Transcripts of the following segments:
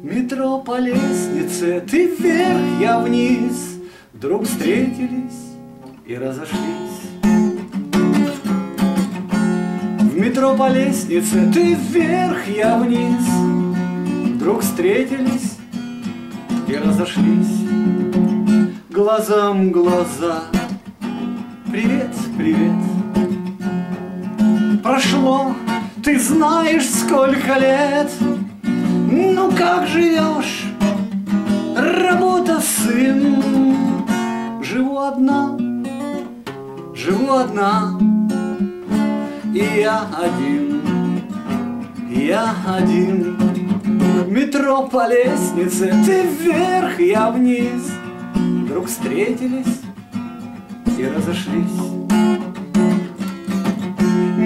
Метро по лестнице, ты вверх, я вниз, Вдруг встретились и разошлись. В метро по лестнице, ты вверх, я вниз, Вдруг встретились и разошлись. Глазам глаза, привет, привет. Прошло, ты знаешь, сколько лет, ну как живешь? Работа, сын. Живу одна, живу одна. И я один, я один. Метро по лестнице, ты вверх, я вниз. Вдруг встретились и разошлись.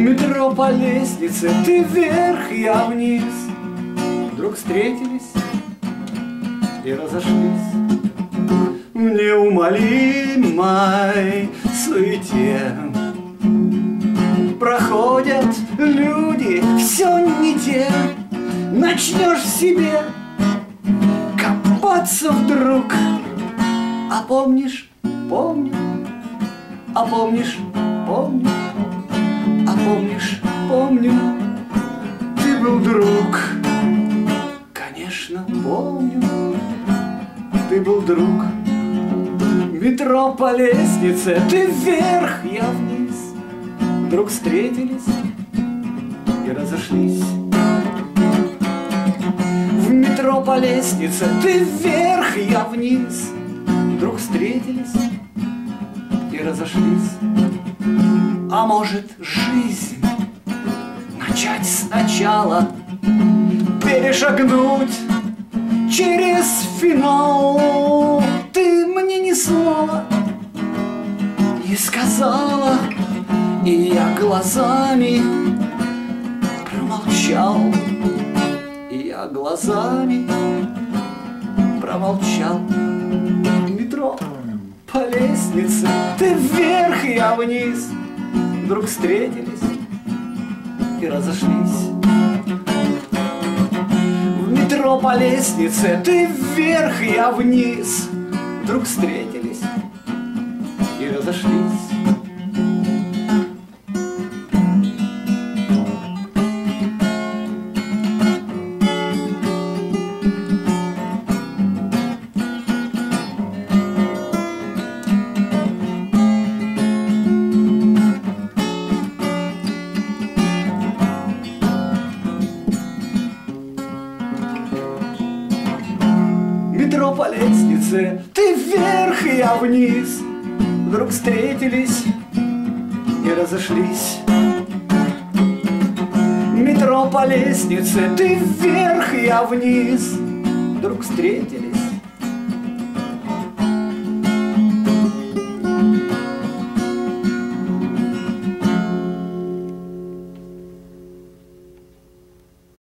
Метро по лестнице, ты вверх, я вниз вдруг встретились и разошлись в неумолимой суете. Проходят люди, все не те, начнешь в себе копаться вдруг. А помнишь, помню, а помнишь, помню, конечно, помню, ты был друг. Метро по лестнице, ты вверх, я вниз. Вдруг встретились и разошлись. В метро по лестнице, ты вверх, я вниз. Вдруг встретились и разошлись. А может, жизнь начать сначала — перешагнуть через финал. Ты мне ни слова не сказала, и я глазами промолчал. И я глазами промолчал. Метро по лестнице, ты вверх, я вниз. Вдруг встретились и разошлись метро по лестнице, ты вверх, я вниз. Вдруг встретились и разошлись. По лестнице Ты вверх, я вниз. Вдруг встретились и разошлись. Метро по лестнице Ты вверх, я вниз. Вдруг встретились